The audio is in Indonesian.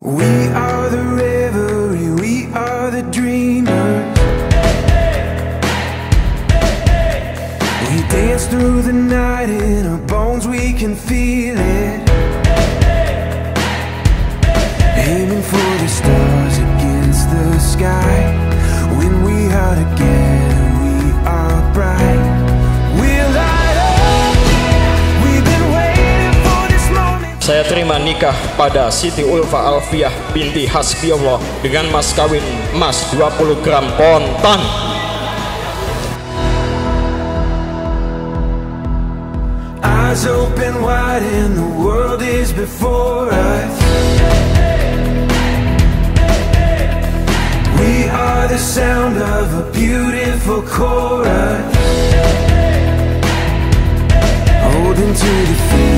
We are the revelry, we are the dreamers. We dance through the night in our bones, we can feel it. Aiming for the stars Saya terima nikah pada Siti Ulfa Alfiah binti Hasbiullah dengan mas kawin emas 20 gram pontan. Eyes open wide and the world is before us. We are the sound of a beautiful chorus. Holding to the I.